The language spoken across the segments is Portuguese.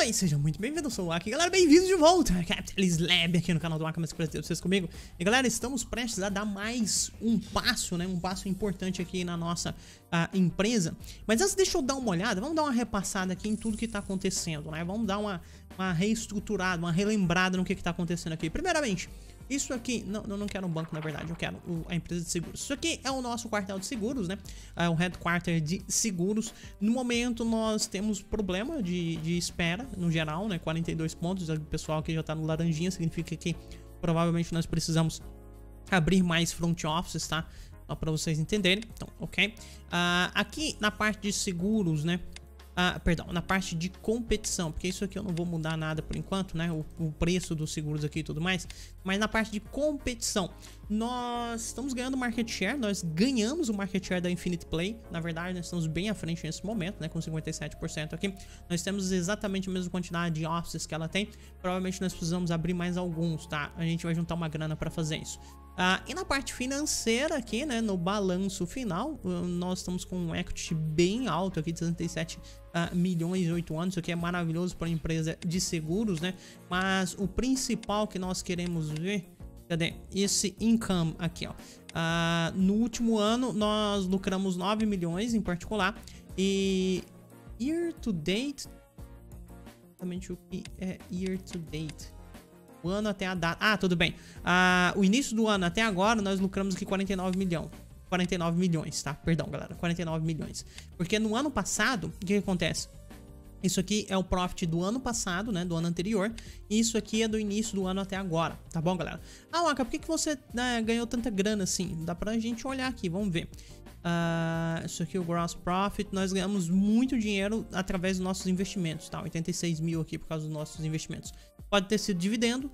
Olá e seja muito bem-vindo, eu sou o Aki. Galera, bem-vindos de volta, Capitalist Lab aqui no canal do Aki, mas que vocês comigo. E galera, estamos prestes a dar mais um passo, né, um passo importante aqui na nossa uh, empresa. Mas antes deixa eu dar uma olhada, vamos dar uma repassada aqui em tudo que tá acontecendo, né, vamos dar uma, uma reestruturada, uma relembrada no que que tá acontecendo aqui. Primeiramente, isso aqui, não, não quero um banco na verdade, eu quero a empresa de seguros. Isso aqui é o nosso quartel de seguros, né? É o headquarter de seguros. No momento nós temos problema de, de espera, no geral, né? 42 pontos, o pessoal aqui já tá no laranjinha, significa que provavelmente nós precisamos abrir mais front offices, tá? Só para vocês entenderem. Então, ok. Uh, aqui na parte de seguros, né? Ah, perdão, na parte de competição, porque isso aqui eu não vou mudar nada por enquanto, né? O, o, preço dos seguros aqui e tudo mais. Mas na parte de competição, nós estamos ganhando market share, nós ganhamos o market share da Infinite Play. Na verdade, nós estamos bem à frente nesse momento, né? Com 57% aqui. Nós temos exatamente a mesma quantidade de offices que ela tem. Provavelmente nós precisamos abrir mais alguns, tá? A gente vai juntar uma grana para fazer isso. Ah, e na parte financeira aqui, né, no balanço final, ah, nós estamos com um equity bem alto aqui, de 67 uh, milhões em 8 anos, isso aqui é maravilhoso para uma empresa de seguros, né? Mas o principal que nós queremos ver, cadê? Esse income aqui, ó. Uh, no último ano, nós lucramos 9 milhões em particular, e year to date, exatamente o que é year to date? O ano até a data. Ah, tudo bem. Ah, o início do ano até agora, nós lucramos aqui 49 milhões. 49 milhões, tá? Perdão, galera. 49 milhões. Porque no ano passado, o que, que acontece? Isso aqui é o profit do ano passado, né? Do ano anterior. E isso aqui é do início do ano até agora. Tá bom, galera? Ah, Waka, por que, que você né, ganhou tanta grana assim? Dá pra gente olhar aqui, vamos ver. Uh, isso aqui é o gross profit. Nós ganhamos muito dinheiro através dos nossos investimentos, tá? 86 mil aqui por causa dos nossos investimentos. Pode ter sido dividendo,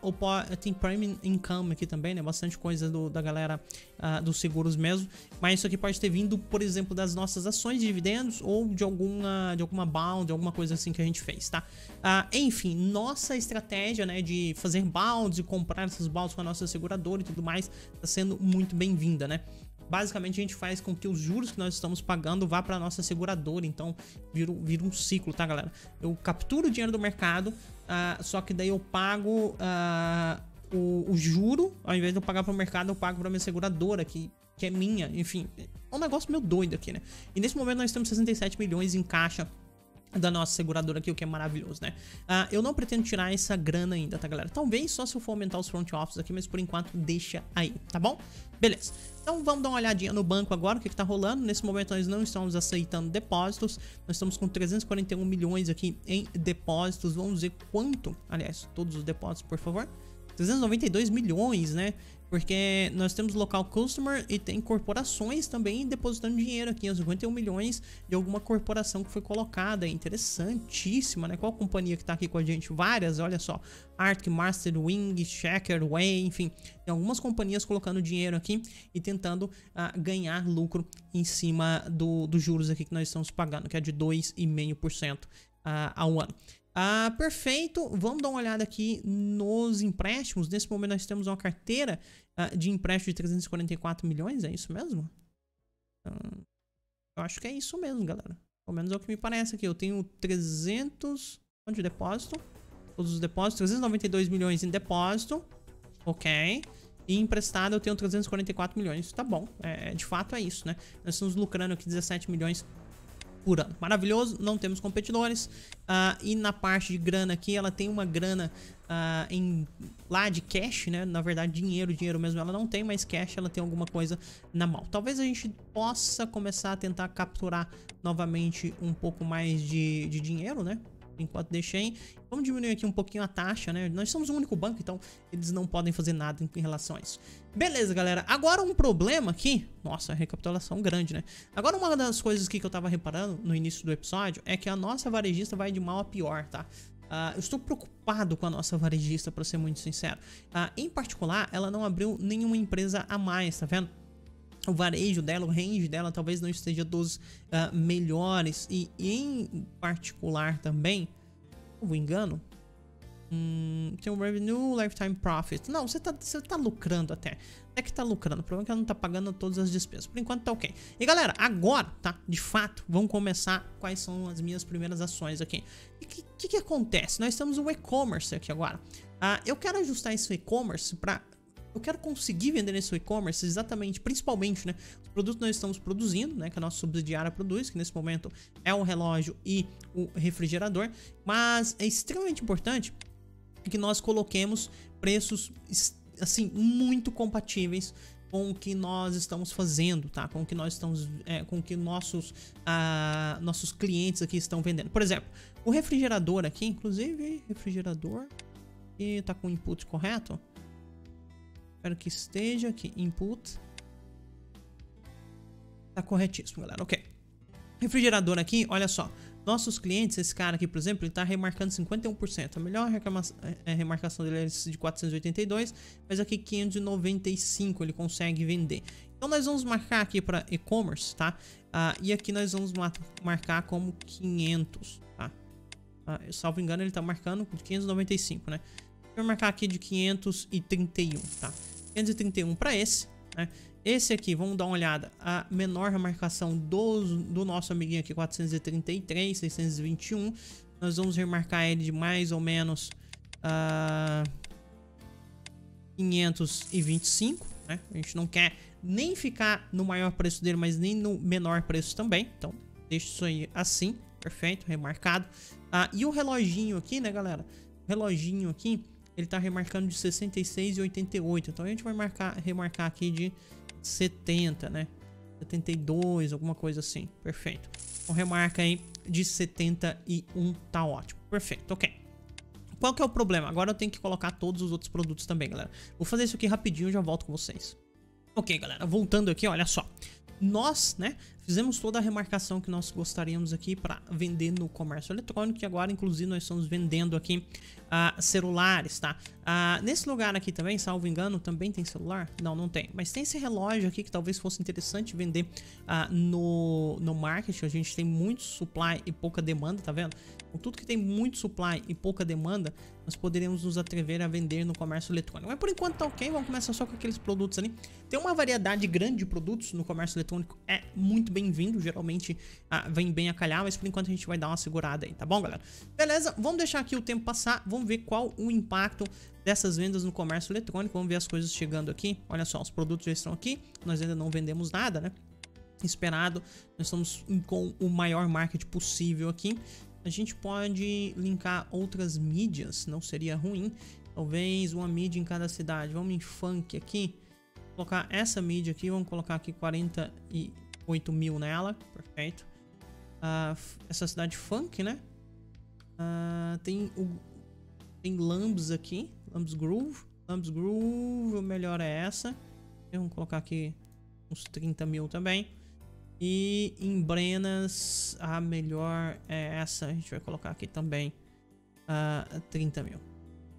ou pode, tem premium income aqui também, né? Bastante coisa do, da galera uh, dos seguros mesmo. Mas isso aqui pode ter vindo, por exemplo, das nossas ações de dividendos ou de alguma, de alguma bound, alguma coisa assim que a gente fez, tá? enfim, nossa estratégia, né, de fazer bounds e comprar esses bounds com a nossa seguradora e tudo mais, está sendo muito bem-vinda, né? basicamente a gente faz com que os juros que nós estamos pagando vá para nossa seguradora. Então vira, vira, um ciclo, tá, galera? Eu capturo o dinheiro do mercado, uh, só que daí eu pago uh, o, o, juro, ao invés de eu pagar para o mercado, eu pago para minha seguradora, que, que é minha. Enfim, é um negócio meio doido aqui, né? E nesse momento nós temos 67 milhões em caixa da nossa seguradora aqui, o que é maravilhoso, né? Uh, eu não pretendo tirar essa grana ainda, tá, galera? Talvez só se eu for aumentar os front office aqui, mas por enquanto deixa aí, tá bom? Beleza. Então vamos dar uma olhadinha no banco agora, o que, está rolando. Nesse momento nós não estamos aceitando depósitos. Nós estamos com 341 milhões aqui em depósitos. Vamos ver quanto, aliás, todos os depósitos, por favor. 392 milhões, né? Porque nós temos local customer e tem corporações também depositando dinheiro aqui, 51 milhões de alguma corporação que foi colocada. Interessantíssima, né? Qual companhia que tá aqui com a gente? Várias, olha só. Arctic, Master, Wing, Checker, Way, enfim. Tem algumas companhias colocando dinheiro aqui e tentando uh, ganhar lucro em cima do, dos juros aqui que nós estamos pagando, que é de 2,5% uh, ah, ao ano. Ah, perfeito. Vamos dar uma olhada aqui nos empréstimos. Nesse momento nós temos uma carteira ah, de empréstimo de 344 milhões, é isso mesmo? Então, eu acho que é isso mesmo, galera. Pelo menos é o que me parece aqui. Eu tenho 300... Quanto de depósito? Todos os depósitos. 392 milhões em depósito. Ok. E emprestado eu tenho 344 milhões. Tá bom. É, de fato é isso, né? Nós estamos lucrando aqui 17 milhões Maravilhoso, não temos competidores. Uh, e na parte de grana aqui, ela tem uma grana uh, em, lá de cash, né? Na verdade, dinheiro, dinheiro mesmo ela não tem, mas cash ela tem alguma coisa na mão. Talvez a gente possa começar a tentar capturar novamente um pouco mais de, de dinheiro, né? Enquanto deixei. Vamos diminuir aqui um pouquinho a taxa, né? Nós somos o único banco, então eles não podem fazer nada em relação a isso. Beleza, galera. Agora um problema aqui... Nossa, recapitulação grande, né? Agora uma das coisas que eu tava reparando no início do episódio é que a nossa varejista vai de mal a pior, tá? Uh, eu estou preocupado com a nossa varejista, para ser muito sincero. Uh, em particular, ela não abriu nenhuma empresa a mais, tá vendo? O varejo dela, o range dela talvez não esteja dos uh, melhores e em particular também, não engano, Hum, tem um revenue, lifetime profit. Não, você tá, você tá lucrando até. Até que tá lucrando. O problema é que ela não tá pagando todas as despesas. Por enquanto tá ok. E galera, agora, tá? De fato, vamos começar quais são as minhas primeiras ações aqui. O que, que, que, acontece? Nós temos o e-commerce aqui agora. Ah, eu quero ajustar esse e-commerce para eu quero conseguir vender nesse e-commerce exatamente, principalmente, né, os produtos que nós estamos produzindo, né, que a nossa subsidiária produz, que nesse momento é o relógio e o refrigerador, mas é extremamente importante que nós coloquemos preços assim muito compatíveis com o que nós estamos fazendo, tá? Com o que nós estamos, é, com o que nossos, ah, nossos clientes aqui estão vendendo. Por exemplo, o refrigerador aqui, inclusive refrigerador que tá com o input correto. Espero que esteja aqui, input. Tá corretíssimo, galera. Ok. Refrigerador aqui, olha só. Nossos clientes, esse cara aqui, por exemplo, ele está remarcando 51%. A melhor é, é, remarcação dele é de 482, mas aqui 595 ele consegue vender. Então nós vamos marcar aqui para e-commerce, tá? Ah, e aqui nós vamos marcar como 500, tá? Ah, salvo engano, ele está marcando 595, né? Vou marcar aqui de 531, tá? 531 para esse, né? Esse aqui, vamos dar uma olhada. A menor remarcação do, do nosso amiguinho aqui, 433, 621. Nós vamos remarcar ele de mais ou menos uh, ah, 525, né? A gente não quer nem ficar no maior preço dele, mas nem no menor preço também. Então, deixa isso aí assim, perfeito, remarcado. Uh, e o reloginho aqui, né, galera? O reloginho aqui, ele tá remarcando de 66 e 88. Então, a gente vai marcar, remarcar aqui de 70, né? 72, alguma coisa assim. Perfeito. Então remarca aí de 71, tá ótimo. Perfeito, ok. Qual que é o problema? Agora eu tenho que colocar todos os outros produtos também, galera. Vou fazer isso aqui rapidinho e já volto com vocês. Ok, galera, voltando aqui, olha só. Nós, né, fizemos toda a remarcação que nós gostaríamos aqui para vender no comércio eletrônico e agora, inclusive, nós estamos vendendo aqui uh, celulares, tá? Uh, nesse lugar aqui também, salvo engano, também tem celular? Não, não tem. Mas tem esse relógio aqui que talvez fosse interessante vender uh, no, no marketing. A gente tem muito supply e pouca demanda, tá vendo? Com tudo que tem muito supply e pouca demanda, nós poderíamos nos atrever a vender no comércio eletrônico. Mas por enquanto tá ok, vamos começar só com aqueles produtos ali. Tem uma variedade grande de produtos no comércio eletrônico, é muito bem-vindo, geralmente ah, vem bem a calhar, mas por enquanto a gente vai dar uma segurada aí, tá bom, galera? Beleza, vamos deixar aqui o tempo passar, vamos ver qual o impacto dessas vendas no comércio eletrônico, vamos ver as coisas chegando aqui. Olha só, os produtos já estão aqui, nós ainda não vendemos nada, né? Esperado, nós estamos com o maior market possível aqui. A gente pode linkar outras mídias, não seria ruim. Talvez uma mídia em cada cidade. Vamos em funk aqui. Colocar essa mídia aqui, vamos colocar aqui 48 mil nela. Perfeito. Uh, essa cidade funk, né? Uh, tem o tem Lambs aqui, Lambs Groove. Lambs Groove, o melhor é essa. Vamos colocar aqui uns 30 mil também. E em Brenas, a melhor é essa. A gente vai colocar aqui também uh, 30 mil.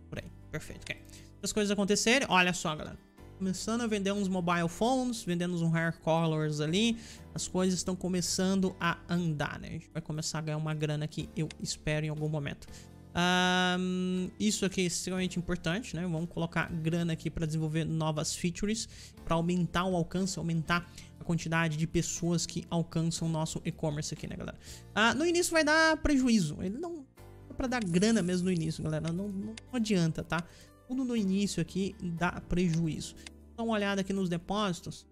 Por aí. Perfeito. Okay. As coisas acontecerem, olha só, galera. Começando a vender uns mobile phones, vendendo uns hair colors ali. As coisas estão começando a andar, né? A gente vai começar a ganhar uma grana aqui, eu espero, em algum momento. Um, isso aqui é extremamente importante, né? Vamos colocar grana aqui para desenvolver novas features, para aumentar o alcance, aumentar a quantidade de pessoas que alcançam o nosso e-commerce aqui, né, galera? Ah, no início vai dar prejuízo. Ele não é para dar grana mesmo no início, galera. Não, não, adianta, tá? Tudo no início aqui dá prejuízo. Dá uma olhada aqui nos depósitos.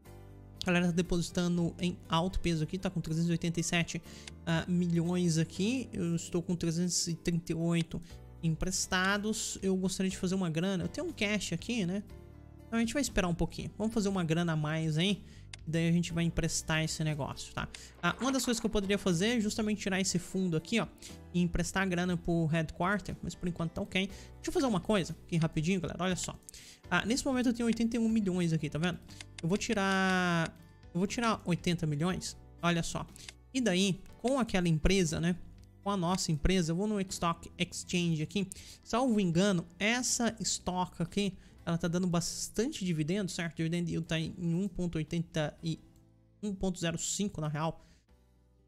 A galera tá depositando em alto peso aqui, tá com 387 uh, ah, milhões aqui. Eu estou com 338 emprestados. Eu gostaria de fazer uma grana. Eu tenho um cash aqui, né? Então a gente vai esperar um pouquinho. Vamos fazer uma grana a mais, hein? Daí a gente vai emprestar esse negócio, tá? Ah, uma das coisas que eu poderia fazer é justamente tirar esse fundo aqui, ó, e emprestar grana pro headquarter, mas por enquanto tá ok. Deixa eu fazer uma coisa aqui rapidinho, galera, olha só. Ah, nesse momento eu tenho 81 milhões aqui, tá vendo? Eu vou tirar... Eu vou tirar 80 milhões, olha só. E daí, com aquela empresa, né? Com a nossa empresa, eu vou no Stock Exchange aqui. Salvo engano, essa stock aqui ela tá dando bastante dividendo, certo? O dividend yield tá em 1.80 e 1.05 na real.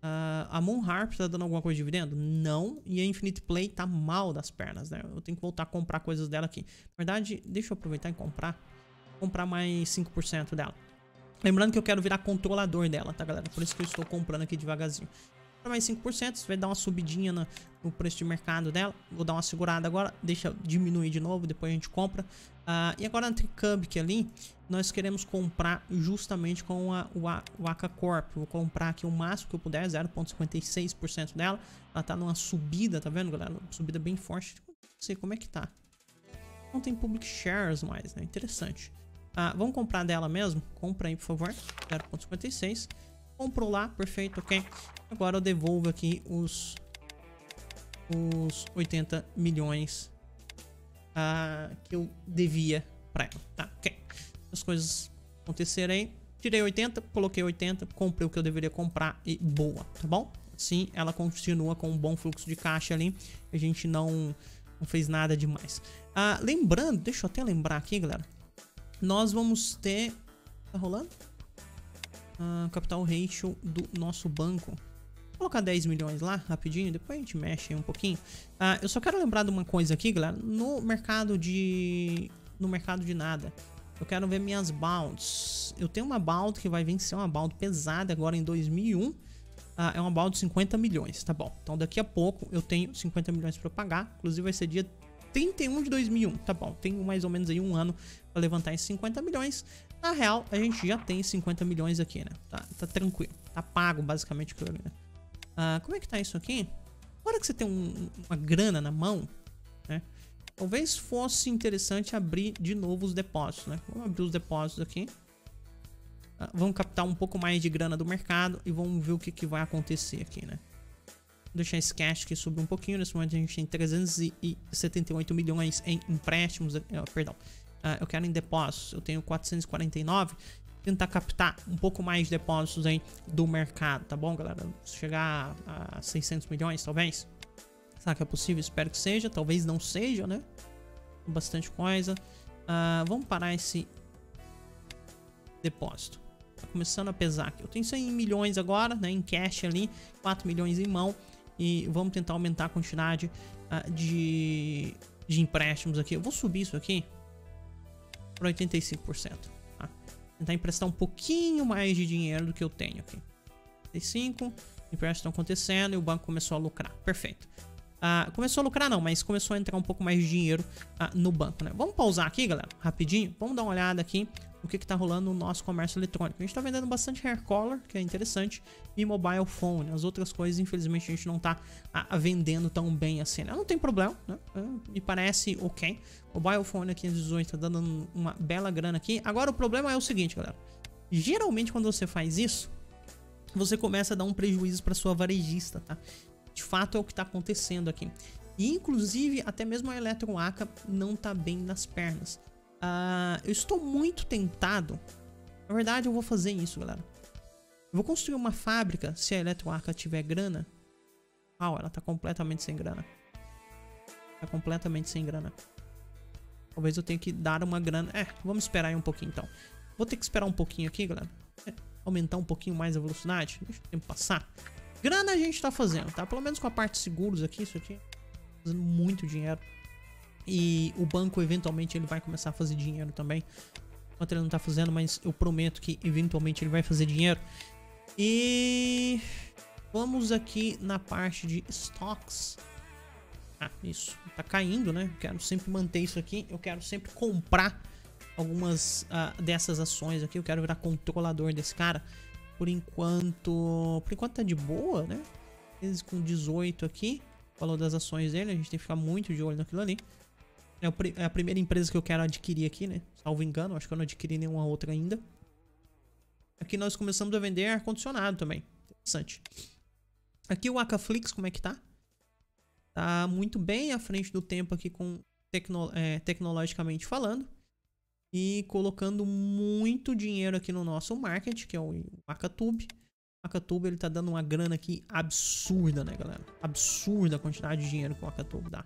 Uh, a Moon Harp tá dando alguma coisa de dividendo? Não. E a Infinite Play tá mal das pernas, né? Eu tenho que voltar a comprar coisas dela aqui. Na verdade, deixa eu aproveitar e comprar. Comprar mais 5% dela. Lembrando que eu quero virar controlador dela, tá, galera? Por isso que eu estou comprando aqui devagarzinho mais 5%, você vai dar uma subidinha no, no, preço de mercado dela. Vou dar uma segurada agora, deixa diminuir de novo, depois a gente compra. Uh, e agora na Tricub ali, nós queremos comprar justamente com a, o, o AK Corp. Vou comprar aqui o máximo que eu puder, 0.56% dela. Ela tá numa subida, tá vendo, galera? subida bem forte. Não sei como é que tá. Não tem public shares mais, né? Interessante. Uh, vamos comprar dela mesmo? Compra aí, por favor. 0.56. Comprou lá, perfeito, ok. Agora eu devolvo aqui os, os 80 milhões uh, que eu devia pra ela. Tá, ok. As coisas aconteceram aí. Tirei 80, coloquei 80, comprei o que eu deveria comprar e boa, tá bom? Assim, ela continua com um bom fluxo de caixa ali. A gente não, não fez nada demais. Uh, lembrando, deixa eu até lembrar aqui, galera. Nós vamos ter... Tá rolando? Uh, capital ratio do nosso banco. Vou colocar 10 milhões lá, rapidinho, depois a gente mexe um pouquinho. Uh, eu só quero lembrar de uma coisa aqui, galera. No mercado de... No mercado de nada. Eu quero ver minhas bounds. Eu tenho uma bound que vai vencer uma bound pesada agora em 2001. Uh, ah, é uma bound de 50 milhões, tá bom. Então daqui a pouco eu tenho 50 milhões para pagar. Inclusive vai ser dia 31 de 2001, tá bom. Tenho mais ou menos aí um ano para levantar esses 50 milhões. Na real, a gente já tem 50 milhões aqui, né? Tá, tá tranquilo. Tá pago, basicamente, aquilo ali, né? Ah, como é que tá isso aqui? Agora que você tem um, uma grana na mão, né? Talvez fosse interessante abrir de novo os depósitos, né? Vamos abrir os depósitos aqui. Ah, vamos captar um pouco mais de grana do mercado e vamos ver o que, que vai acontecer aqui, né? Deixar esse cash aqui subir um pouquinho. Nesse momento a gente tem 378 milhões em empréstimos. Uh, perdão, uh, eu quero em depósitos, eu tenho 449. Tentar captar um pouco mais de depósitos aí do mercado, tá bom, galera? Chegar a 600 milhões, talvez. Será que é possível? Espero que seja. Talvez não seja, né? Bastante coisa. Uh, vamos parar esse depósito. Tá começando a pesar aqui. Eu tenho 100 milhões agora, né? Em cash ali. 4 milhões em mão. E vamos tentar aumentar a quantidade uh, de, de empréstimos aqui. Eu vou subir isso aqui para 85%. Tá? Tentar emprestar um pouquinho mais de dinheiro do que eu tenho aqui. 85, empréstimos estão acontecendo e o banco começou a lucrar. Perfeito. Uh, começou a lucrar não, mas começou a entrar um pouco mais de dinheiro uh, no banco, né? Vamos pausar aqui, galera, rapidinho. Vamos dar uma olhada aqui o que está rolando no nosso comércio eletrônico. A gente está vendendo bastante hair color, que é interessante, e mobile phone. As outras coisas, infelizmente, a gente não está vendendo tão bem assim. Né? Não tem problema, né? É, me parece ok. Mobile phone aqui 518 está dando uma bela grana aqui. Agora o problema é o seguinte, galera. Geralmente quando você faz isso, você começa a dar um prejuízo para sua varejista, tá? De fato é o que está acontecendo aqui. E inclusive até mesmo a Eletroaca não está bem nas pernas. Uh, eu estou muito tentado. Na verdade, eu vou fazer isso, galera. Eu vou construir uma fábrica se a Eletroarca tiver grana. Ah, ela tá completamente sem grana. Tá completamente sem grana. Talvez eu tenha que dar uma grana. É, vamos esperar aí um pouquinho então. Vou ter que esperar um pouquinho aqui, galera. É, aumentar um pouquinho mais a velocidade. Deixa o tempo passar. Grana a gente tá fazendo, tá? Pelo menos com a parte de seguros aqui, isso aqui. Fazendo muito dinheiro. E o banco eventualmente ele vai começar a fazer dinheiro também. Enquanto ele não tá fazendo, mas eu prometo que eventualmente ele vai fazer dinheiro. E vamos aqui na parte de stocks. Ah, isso. Tá caindo, né? Eu quero sempre manter isso aqui. Eu quero sempre comprar algumas uh, dessas ações aqui. Eu quero virar controlador desse cara. Por enquanto. Por enquanto tá de boa, né? Com 18 aqui. Falou das ações dele. A gente tem que ficar muito de olho naquilo ali. É, é a primeira empresa que eu quero adquirir aqui, né? Salvo engano, acho que eu não adquiri nenhuma outra ainda. Aqui nós começamos a vender ar-condicionado também. Interessante. Aqui o Acaflix, como é que tá? Tá muito bem à frente do tempo aqui com tecno é, tecnologicamente falando. E colocando muito dinheiro aqui no nosso market, que é o Acatube. O Acatube ele tá dando uma grana aqui absurda, né, galera? Absurda a quantidade de dinheiro que o Acatube dá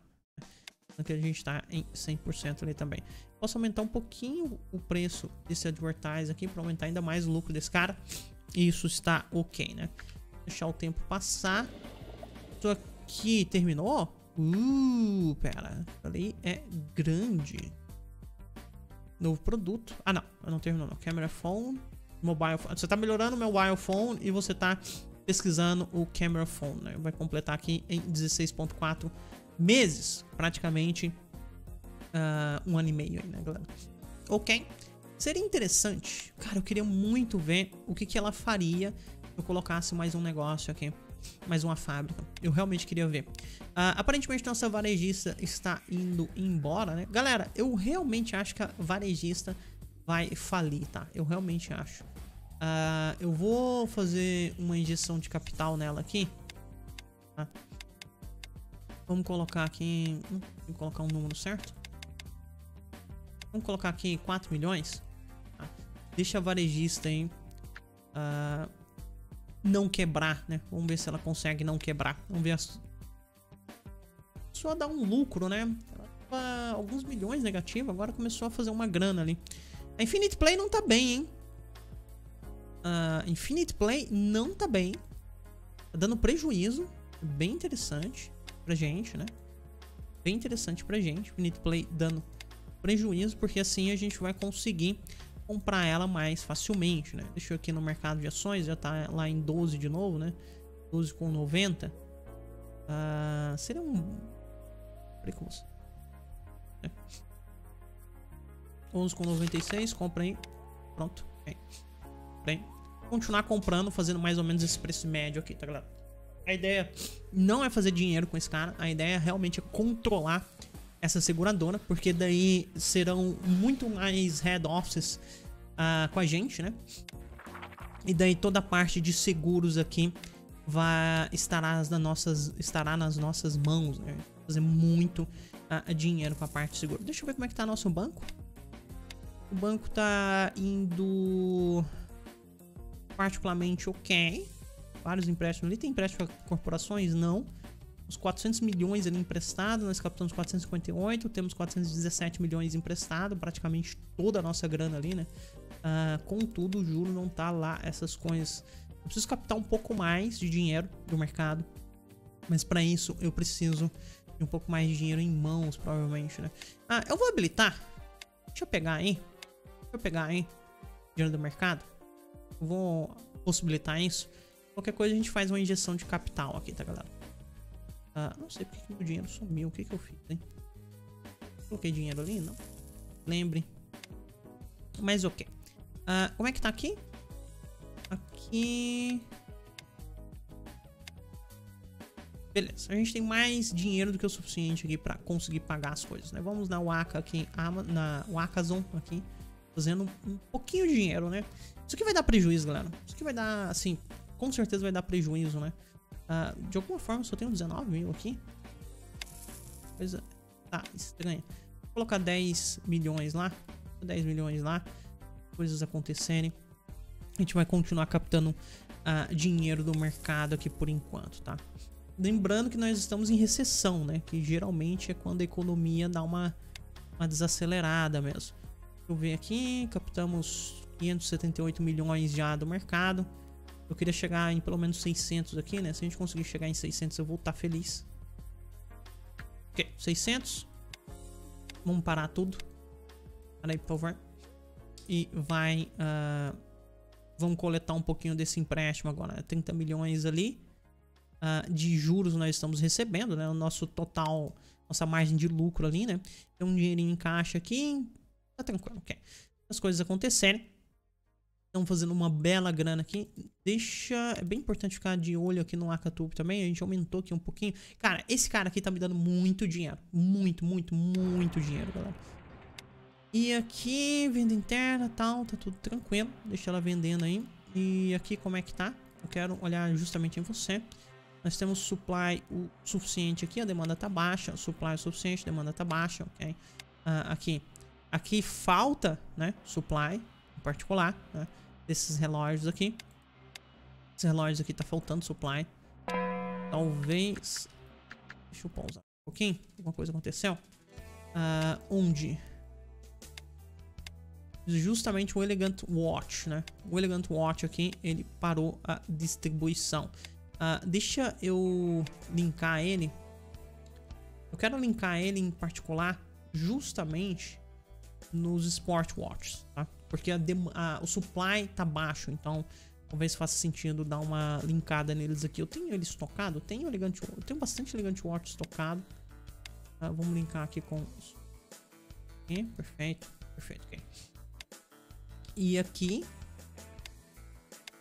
que a gente está em 100% ali também. Posso aumentar um pouquinho o preço desse advertise aqui para aumentar ainda mais o lucro desse cara. Isso está ok, né? Deixar o tempo passar. Isso aqui terminou? Uh, pera. Ali é grande. Novo produto. Ah, não. Não terminou, não. Camera phone. Mobile phone. Você tá melhorando o mobile phone e você tá pesquisando o camera phone, né? Vai completar aqui em 16.4 meses, praticamente uh, um ano e meio aí, né, galera? Ok. Seria interessante. Cara, eu queria muito ver o que, que ela faria se eu colocasse mais um negócio aqui. Mais uma fábrica. Eu realmente queria ver. Uh, aparentemente, nossa varejista está indo embora, né? Galera, eu realmente acho que a varejista vai falir, tá? Eu realmente acho. Uh, eu vou fazer uma injeção de capital nela aqui. Tá? Vamos colocar aqui... Hum, vou colocar um número certo. Vamos colocar aqui 4 milhões. Tá? Deixa a varejista aí. Uh, não quebrar, né? Vamos ver se ela consegue não quebrar. Vamos ver as... Só dar um lucro, né? Ela alguns milhões negativo, agora começou a fazer uma grana ali. A Infinite Play não tá bem, hein? Uh, Infinite Play não tá bem. Tá dando prejuízo. Bem interessante pra gente, né? Bem interessante pra gente. Infinite Play dando prejuízo, porque assim a gente vai conseguir comprar ela mais facilmente, né? Deixa eu aqui no mercado de ações, já tá lá em 12 de novo, né? 12,90. Uh, ah, seria um... Precoce. É. 11,96, compra aí. Pronto. Okay. Bem, continuar comprando, fazendo mais ou menos esse preço médio aqui, tá galera? A ideia não é fazer dinheiro com esse cara, a ideia realmente é controlar essa seguradora, porque daí serão muito mais head offices uh, com a gente, né? E daí toda a parte de seguros aqui vai estará nas nossas, estará nas nossas mãos, né? Fazer muito uh, dinheiro com a parte de seguro. Deixa eu ver como é que tá nosso banco. O banco tá indo particularmente ok. Vários empréstimos ali. Tem empréstimo para corporações? Não. Os 400 milhões ali emprestados, nós captamos 458, temos 417 milhões emprestados, praticamente toda a nossa grana ali, né? Uh, contudo, o juro não tá lá, essas coisas. Eu preciso captar um pouco mais de dinheiro do mercado, mas para isso eu preciso de um pouco mais de dinheiro em mãos, provavelmente, né? Ah, eu vou habilitar. Deixa eu pegar aí. Deixa eu pegar aí. Dinheiro do mercado. Vou possibilitar isso. Qualquer coisa a gente faz uma injeção de capital aqui, tá, galera? Ah, não sei porque que meu dinheiro sumiu. O que que eu fiz, hein? Coloquei dinheiro ali? Não. Lembre. Mas ok. Ah, como é que tá aqui? Aqui... Beleza, a gente tem mais dinheiro do que o suficiente aqui para conseguir pagar as coisas, né? Vamos na Waka aqui, na Wakazon aqui, fazendo um pouquinho de dinheiro, né? Isso aqui vai dar prejuízo, galera. Isso aqui vai dar, assim, com certeza vai dar prejuízo, né? Uh, de alguma forma, só tenho 19 mil aqui. Coisa... Tá, estranha. Vou colocar 10 milhões lá. 10 milhões lá. Coisas acontecerem. A gente vai continuar captando uh, dinheiro do mercado aqui por enquanto, tá? Lembrando que nós estamos em recessão, né? Que geralmente é quando a economia dá uma, uma desacelerada mesmo. Deixa eu ver aqui. Captamos 578 milhões já do mercado. Eu queria chegar em pelo menos 600 aqui, né? Se a gente conseguir chegar em 600, eu vou estar feliz. Ok, 600. Vamos parar tudo. Para aí, por favor. E vai... Uh, vamos coletar um pouquinho desse empréstimo agora. 30 né? milhões ali. Uh, de juros nós estamos recebendo, né? O nosso total... Nossa margem de lucro ali, né? Tem um dinheirinho em caixa aqui. Tá tranquilo, ok. As coisas acontecerem Estão fazendo uma bela grana aqui. Deixa... É bem importante ficar de olho aqui no Akatube também. A gente aumentou aqui um pouquinho. Cara, esse cara aqui tá me dando muito dinheiro. Muito, muito, muito dinheiro, galera. E aqui, venda interna tal, tá tudo tranquilo. Deixa ela vendendo aí. E aqui como é que tá? Eu quero olhar justamente em você. Nós temos supply o suficiente aqui, a demanda tá baixa. Supply o suficiente, demanda tá baixa, ok? Uh, aqui. Aqui falta, né, supply em particular, né? Desses relógios aqui. Esses relógios aqui tá faltando supply. Talvez... Deixa eu pausar um pouquinho. Alguma coisa aconteceu. Uh, onde? Justamente o Elegant Watch, né? O Elegant Watch aqui, ele parou a distribuição. Uh, deixa eu linkar ele. Eu quero linkar ele em particular justamente nos Sport Watches, tá? Porque a, a, o supply tá baixo, então talvez faça sentido dar uma linkada neles aqui. Eu tenho eles estocado? Tenho elegante, eu tenho bastante elegante watch estocado. Uh, vamos linkar aqui com aqui, perfeito, perfeito, ok. E aqui,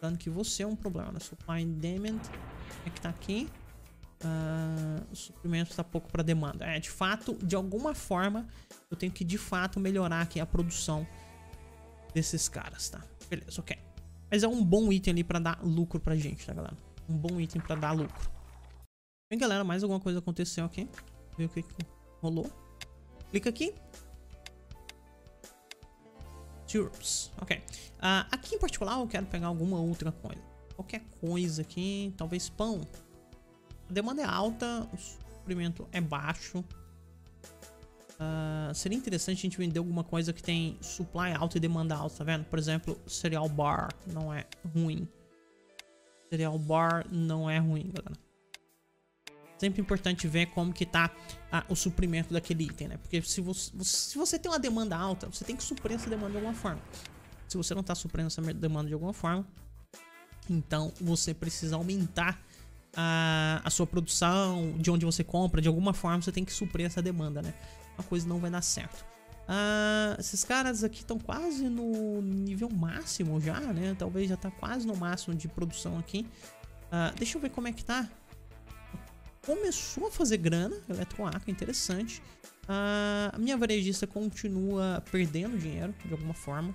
dando que você é um problema, né? Supply and demand é que tá aqui. Uh, o suprimento está pouco para demanda. É, de fato, de alguma forma, eu tenho que de fato melhorar aqui a produção desses caras, tá? Beleza, ok. Mas é um bom item ali para dar lucro pra gente, tá, galera? Um bom item para dar lucro. Bem, galera, mais alguma coisa aconteceu aqui? Ver o que, que rolou. Clica aqui. Turbs. Ok. Uh, aqui em particular eu quero pegar alguma outra coisa. Qualquer coisa aqui. Talvez pão. A demanda é alta, o suprimento é baixo. Uh, seria interessante a gente vender alguma coisa que tem supply alto e demanda alta, tá vendo? Por exemplo, cereal bar não é ruim. Cereal bar não é ruim, galera. Sempre importante ver como que tá ah, o suprimento daquele item, né? Porque se você, se você tem uma demanda alta, você tem que suprir essa demanda de alguma forma. Se você não tá suprindo essa demanda de alguma forma, então você precisa aumentar a, a sua produção, de onde você compra, de alguma forma você tem que suprir essa demanda, né? Uma coisa não vai dar certo. Uh, esses caras aqui estão quase no nível máximo já, né? Talvez já tá quase no máximo de produção aqui. Uh, deixa eu ver como é que tá. Começou a fazer grana, Eletroaca, interessante. Uh, a minha varejista continua perdendo dinheiro, de alguma forma.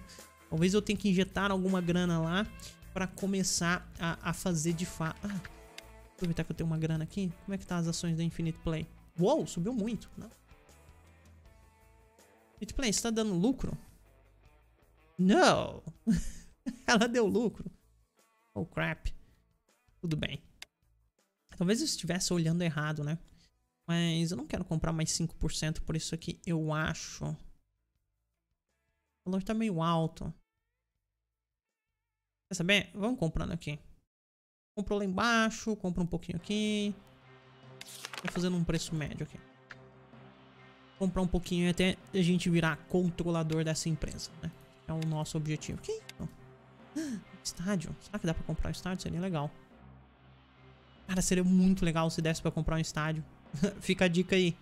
Talvez eu tenha que injetar alguma grana lá para começar a, a, fazer de fato... Ah, aproveitar que eu tenho uma grana aqui. Como é que tá as ações da Infinite Play? Uou, subiu muito. Né? Infinite Play, está dando lucro? Não! Ela deu lucro. Oh, crap. Tudo bem. Talvez eu estivesse olhando errado, né? Mas eu não quero comprar mais 5% por isso aqui. Eu acho... O valor tá meio alto. Quer saber? Vamos comprando aqui. Comprou lá embaixo, compra um pouquinho aqui. Tô fazendo um preço médio aqui. Comprar um pouquinho até a gente virar controlador dessa empresa, né? É o nosso objetivo. Que Estádio. Será que dá pra comprar um estádio? Seria legal. Cara, seria muito legal se desse pra comprar um estádio. Fica a dica aí.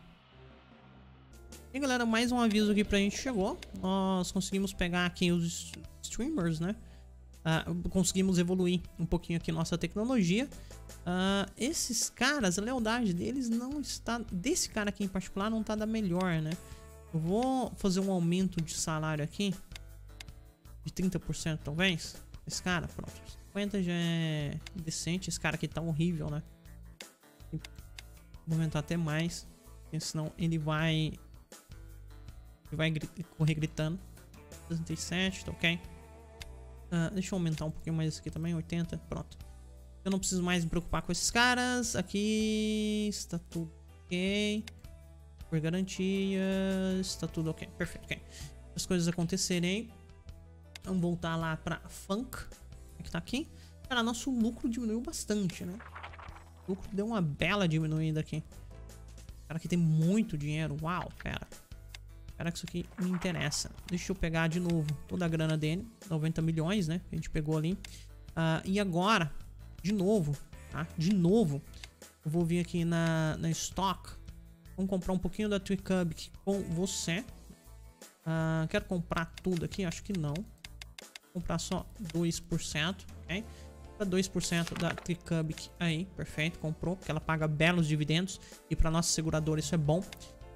E galera, mais um aviso aqui pra gente chegou. Nós conseguimos pegar aqui os streamers, né? Uh, conseguimos evoluir um pouquinho aqui nossa tecnologia. Uh, esses caras, a lealdade deles não está. Desse cara aqui em particular, não está da melhor, né? Eu vou fazer um aumento de salário aqui. De 30%, talvez. Esse cara, pronto. 50 já é decente. Esse cara aqui tá horrível, né? Vou aumentar até mais. Porque senão ele vai. Ele vai correr gritando. 67, tá ok? Uh, deixa eu aumentar um pouquinho mais isso aqui também, 80, pronto. Eu não preciso mais me preocupar com esses caras. Aqui está tudo ok. Por garantia, está tudo ok. Perfeito, ok. As coisas acontecerem. Vamos voltar lá para Funk. Que tá aqui. Cara, nosso lucro diminuiu bastante, né? O lucro deu uma bela diminuída aqui. Cara, aqui tem muito dinheiro. Uau, cara. Cara, que isso aqui me interessa. Deixa eu pegar de novo toda a grana dele. 90 milhões, né? Que a gente pegou ali. Uh, e agora, de novo, tá? De novo, eu vou vir aqui na, na Stock. Vamos comprar um pouquinho da Twicub com você. Uh, quero comprar tudo aqui? Acho que não. Vou comprar só 2%, ok? 2% da Tricubic aí, perfeito, comprou, porque ela paga belos dividendos e para nossa seguradora isso é bom.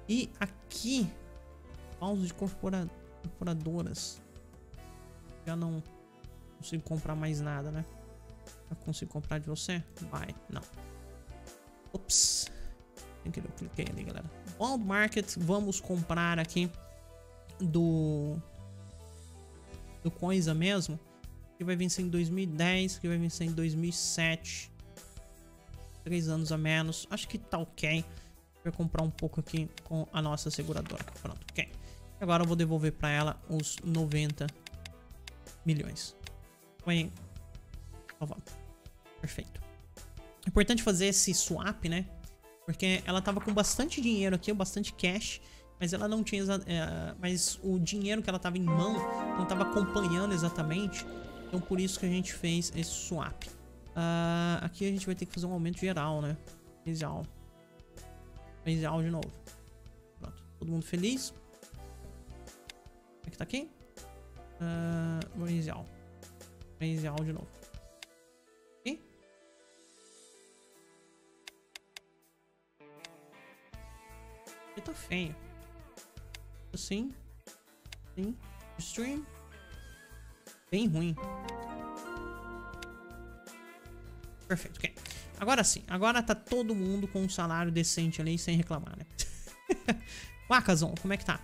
E aqui Paus de corpora... corporadoras. Já não consigo comprar mais nada, né? Já consigo comprar de você? Vai, não. Ops. Sem que eu cliquei ali, galera. Bond Market, vamos comprar aqui do... Do Coisa mesmo. Que vai vencer em 2010, que vai vencer em 2007. Três anos a menos. Acho que tá ok. Vou comprar um pouco aqui com a nossa seguradora. Pronto, ok. Agora eu vou devolver para ela os 90 milhões. Salvado. Perfeito. É importante fazer esse swap, né? Porque ela tava com bastante dinheiro aqui, bastante cash, mas ela não tinha. É, mas o dinheiro que ela tava em mão não tava acompanhando exatamente. Então por isso que a gente fez esse swap. Uh, aqui a gente vai ter que fazer um aumento geral, né? Inicial. Inicial de novo. Pronto. Todo mundo feliz? É que tá aqui? Uh, inicial. Inicial de novo. Aqui. Aqui tá feio. Assim. Assim. Stream. Bem ruim. Perfeito, ok. Agora sim, agora tá todo mundo com um salário decente ali sem reclamar, né? Wakazon, como é que tá?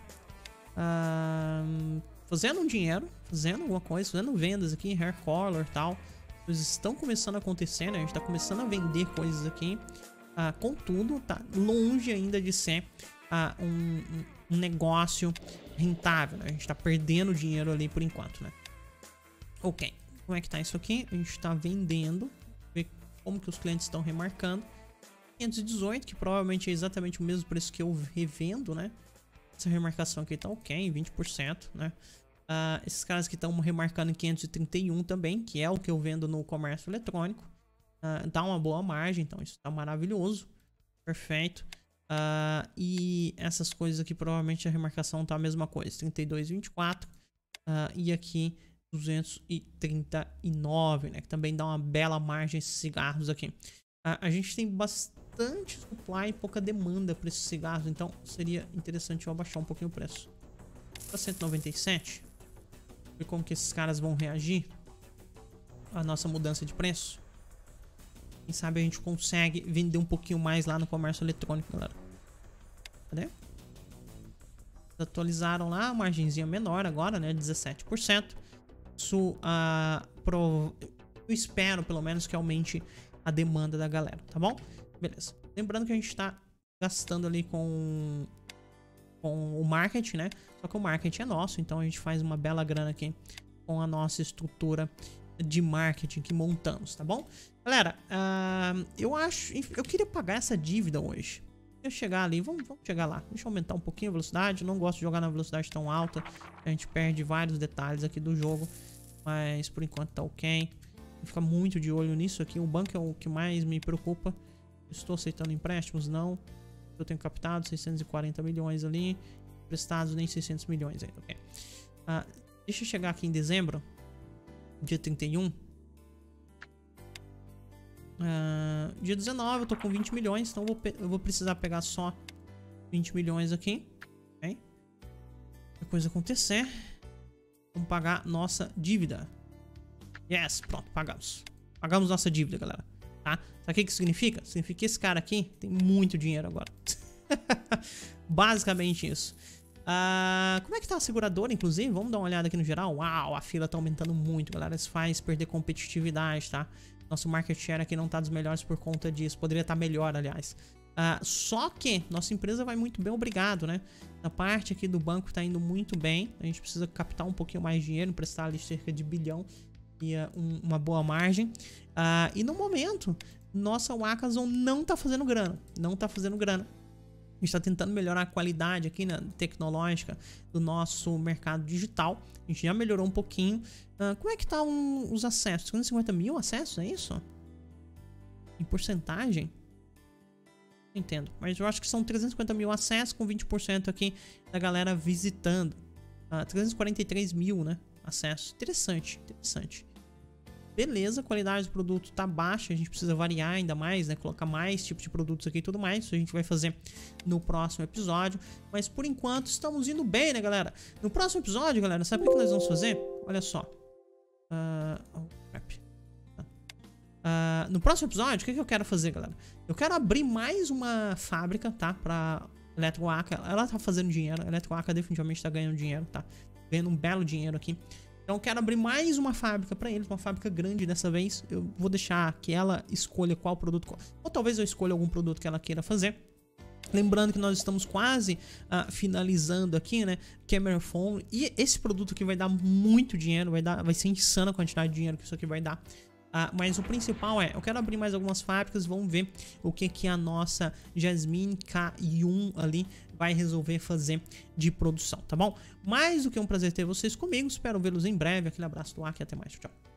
Fazendo um dinheiro, fazendo alguma coisa, fazendo vendas aqui, hair color e tal. Coisas estão começando a acontecer, né? A gente tá começando a vender coisas aqui. Uh, contudo, tá longe ainda de ser uh, um, um, negócio rentável, né? A gente tá perdendo dinheiro ali por enquanto, né? Ok, como é que tá isso aqui? A gente tá vendendo como que os clientes estão remarcando. 518, que provavelmente é exatamente o mesmo preço que eu revendo, né? Essa remarcação aqui tá ok, 20%, né? Uh, esses caras que estão remarcando em 531 também, que é o que eu vendo no comércio eletrônico. Uh, dá uma boa margem, então isso tá maravilhoso. Perfeito. Uh, e essas coisas aqui, provavelmente a remarcação tá a mesma coisa, 32,24. Uh, e aqui 239, né? Que também dá uma bela margem esses cigarros aqui. A gente tem bastante supply e pouca demanda para esses cigarros, então seria interessante eu abaixar um pouquinho o preço. Para 197. Ver como que esses caras vão reagir à nossa mudança de preço. Quem sabe a gente consegue vender um pouquinho mais lá no comércio eletrônico, galera. Cadê? Atualizaram lá, margenzinha menor agora, né? 17% isso uh, pro... eu espero pelo menos que aumente a demanda da galera, tá bom? Beleza. Lembrando que a gente tá gastando ali com com o marketing, né? Só que o marketing é nosso, então a gente faz uma bela grana aqui com a nossa estrutura de marketing que montamos, tá bom? Galera, uh, eu acho... Eu queria pagar essa dívida hoje. Eu chegar ali, vamos, vamos chegar lá. Deixa eu aumentar um pouquinho a velocidade. Eu não gosto de jogar na velocidade tão alta. A gente perde vários detalhes aqui do jogo. Mas por enquanto tá ok. Vou ficar muito de olho nisso aqui. O banco é o que mais me preocupa. Estou aceitando empréstimos? Não. Eu tenho captado 640 milhões ali. Prestados nem 600 milhões ainda. Ok. Ah, deixa eu chegar aqui em dezembro. Dia 31. Ah, dia 19 eu tô com 20 milhões. Então eu vou, eu vou precisar pegar só 20 milhões aqui. Ok. A coisa acontecer. Vamos pagar nossa dívida. Yes, pronto, pagamos. Pagamos nossa dívida, galera. Tá? Sabe o que, que significa? Significa que esse cara aqui tem muito dinheiro agora. Basicamente isso. Uh, como é que tá a seguradora, inclusive? Vamos dar uma olhada aqui no geral. Uau, a fila tá aumentando muito, galera. Isso faz perder competitividade, tá? Nosso market share aqui não tá dos melhores por conta disso. Poderia estar tá melhor, aliás. Uh, só que nossa empresa vai muito bem, obrigado, né? A parte aqui do banco está indo muito bem. A gente precisa captar um pouquinho mais de dinheiro, emprestar ali cerca de bilhão uh, um, uma boa margem. Uh, e no momento, nossa Wakazon não está fazendo grana. Não está fazendo grana. A gente está tentando melhorar a qualidade aqui né, tecnológica do nosso mercado digital. A gente já melhorou um pouquinho. Uh, como é que tá um, os acessos? 250 mil acessos, é isso? Em porcentagem? entendo. Mas eu acho que são 350 mil acessos com 20% aqui da galera visitando. Uh, ah, 343 mil, né? Acessos. Interessante, interessante. Beleza, a qualidade do produto tá baixa, a gente precisa variar ainda mais, né? Colocar mais tipos de produtos aqui e tudo mais. Isso a gente vai fazer no próximo episódio. Mas por enquanto estamos indo bem, né, galera? No próximo episódio, galera, sabe o que nós vamos fazer? Olha só. Uh, oh, crap. Uh, no próximo episódio, o que, que eu quero fazer, galera? Eu quero abrir mais uma fábrica, tá? Pra Eletroaca. Ela tá fazendo dinheiro. A Eletroaca definitivamente tá ganhando dinheiro, tá? Ganhando um belo dinheiro aqui. Então eu quero abrir mais uma fábrica para eles, uma fábrica grande dessa vez. Eu vou deixar que ela escolha qual produto. Ou talvez eu escolha algum produto que ela queira fazer. Lembrando que nós estamos quase uh, finalizando aqui, né? Camera Phone. E esse produto aqui vai dar muito dinheiro, vai, dar, vai ser insana a quantidade de dinheiro que isso aqui vai dar. Uh, mas o principal é, eu quero abrir mais algumas fábricas, vamos ver o que que a nossa Jasmine K1 ali vai resolver fazer de produção, tá bom? Mais do que um prazer ter vocês comigo, espero vê-los em breve, aquele abraço do e até mais, tchau.